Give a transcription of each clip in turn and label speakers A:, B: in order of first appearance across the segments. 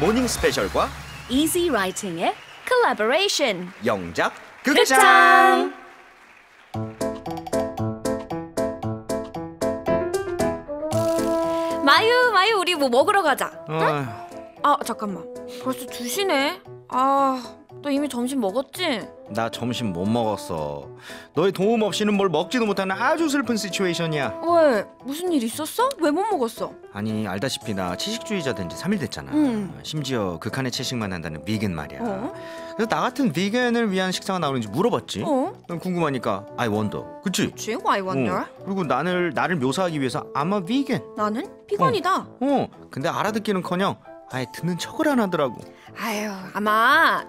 A: Morning Special과
B: Easy Writing의 collaboration.
A: 영작
B: 극장!
C: 마유, 마유, 우리 뭐 먹으러 가자.
A: 어휴,
C: 아, 잠깐만. 벌써 2시네. 아, 너 이미 점심 먹었지?
A: 나 점심 못 먹었어. 너의 도움 없이는 뭘 먹지도 못하는 아주 슬픈 시츄에이션이야.
C: 왜? 무슨 일 있었어? 왜 못 먹었어?
A: 아니 알다시피 나 채식주의자 된 지 3일 됐잖아.
C: 음.
A: 심지어 극한의 채식만 한다는 비건 말이야.
C: 어?
A: 그래서 나 같은 비건을 위한 식사가 나오는지 물어봤지.
C: 어?
A: 난 궁금하니까 I wonder. 그치?
C: 그치? Why wonder?
A: 어. 그리고 나를 나를 묘사하기 위해서 a vegan.
C: 나는 피건이다.
A: 어. 근데 알아듣기는커녕 아예 듣는 척을 안 하더라고.
C: 아유, 아마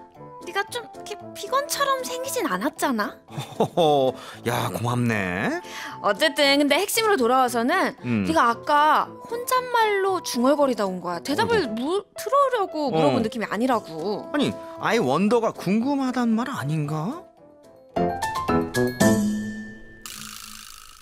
C: 네가 좀 이렇게 피건처럼 생기진 않았잖아.
A: 허허. 야 고맙네.
C: 어쨌든 근데 핵심으로 돌아와서는
A: 음.
C: 네가 아까 혼잣말로 중얼거리다 온 거야. 대답을 무, 들으려고 물어본
A: 어.
C: 느낌이 아니라고.
A: 아니 I wonder가 궁금하단 말 아닌가?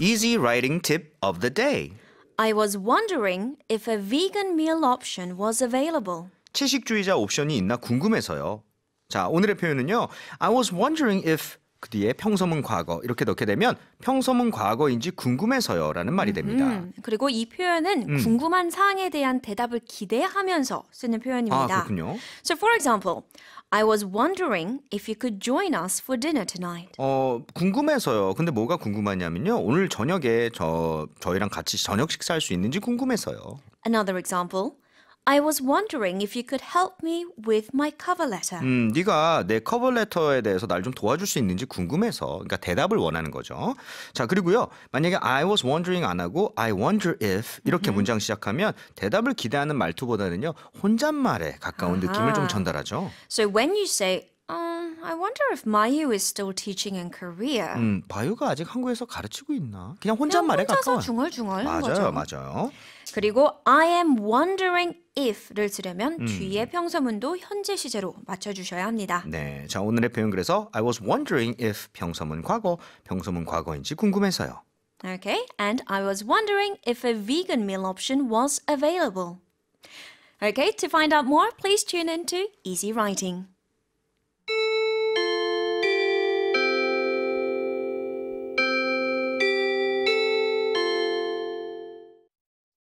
A: Easy writing tip of the day.
C: I was wondering if a vegan meal option was available.
A: 채식주의자 옵션이 있나 궁금해서요. 자, 오늘의 표현은요. I was wondering if 그 뒤에 평소문 과거 이렇게 넣게 되면 평소문 과거인지 궁금해서요라는 말이 됩니다.
C: 음, 그리고 이 표현은
A: 음.
C: 궁금한 사항에 대한 대답을 기대하면서 쓰는
A: 아,
C: 표현입니다.
A: 그렇군요.
C: So for example, I was wondering if you could join us for dinner tonight.
A: 어, 궁금해서요. 근데 뭐가 궁금하냐면요. 오늘 저녁에 저 저희랑 같이 저녁 식사할 수 있는지 궁금해서요.
C: Another example, I was wondering if you could help me with my cover letter.
A: 음, 네가 내 커버 레터에 대해서 날 좀 도와줄 수 있는지 궁금해서. 그러니까 대답을 원하는 거죠. 자, 그리고요. 만약에 I was wondering 안 하고 I wonder if 이렇게 문장 시작하면 대답을 기대하는 말투보다는요. 혼잣말에 가까운 느낌을 좀
C: 아하.
A: 전달하죠.
C: So when you say, um, I wonder if Mayu is still teaching in Korea.
A: 음, 바유가 아직 한국에서 가르치고 있나?
C: 그냥
A: 혼잣말에
C: 혼자서
A: 가까워.
C: 중얼중얼
A: 맞아요,
C: 거죠.
A: 맞아요.
C: 그리고 I am wondering if를 쓰려면
A: 음.
C: 뒤에 평서문도 현재 시제로 맞춰주셔야 합니다.
A: 네, 자 오늘의 표현 그래서 I was wondering if 평서문 과거, 평서문 과거인지 궁금해서요.
C: Okay, and I was wondering if a vegan meal option was available. Okay, to find out more, please tune in to Easy Writing.